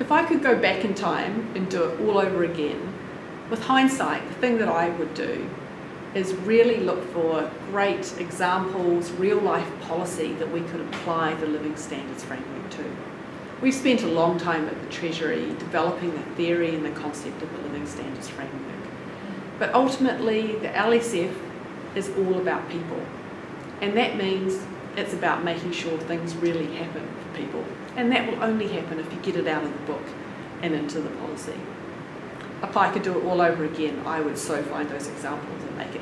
If I could go back in time and do it all over again, with hindsight, the thing that I would do is really look for great examples, real life policy that we could apply the living standards framework to. We've spent a long time at the Treasury developing the theory and the concept of the living standards framework. But ultimately, the LSF is all about people. And that means it's about making sure things really happen for people. And that will only happen if you get it out of the book and into the policy. If I could do it all over again, I would so find those examples and make